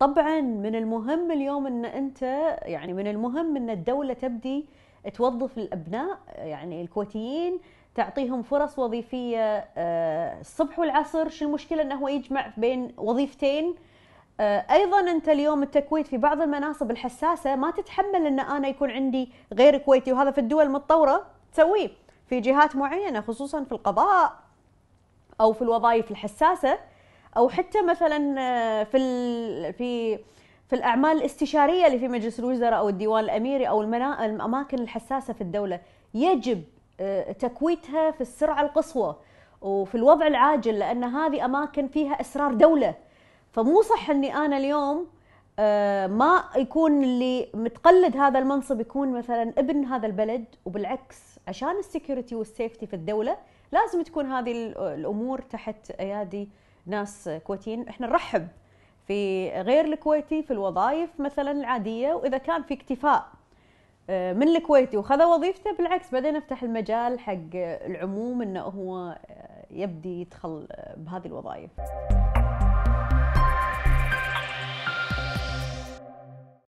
طبعا من المهم اليوم إن أنت يعني من المهم إن الدولة تبدي توظف الأبناء يعني الكويتيين تعطيهم فرص وظيفية آه، الصبح والعصر شو المشكلة إنه هو يجمع بين وظيفتين؟ آه، أيضا أنت اليوم التكويت في بعض المناصب الحساسة ما تتحمل إن أنا يكون عندي غير كويتي وهذا في الدول المتطورة تسويه في جهات معينة خصوصا في القضاء أو في الوظائف الحساسة. أو حتى مثلا آه، في في في الأعمال الاستشارية اللي في مجلس الوزراء أو الديوان الأميري أو الأماكن الحساسة في الدولة يجب آه، تكويتها في السرعة القصوى وفي الوضع العاجل لأن هذه أماكن فيها أسرار دولة. فمو صح إني أنا اليوم آه، ما يكون اللي متقلد هذا المنصب يكون مثلا ابن هذا البلد وبالعكس عشان ال security وال safety في الدولة لازم تكون هذه الأمور تحت أيادي ناس كويتيين. إحنا نرحب في غير الكويتي في الوظائف مثلا العادية وإذا كان في اكتفاء آه، من الكويتي وخذ وظيفته بالعكس بعدين نفتح المجال حق العموم إنه هو يبدي يدخل بهذه الوظائف.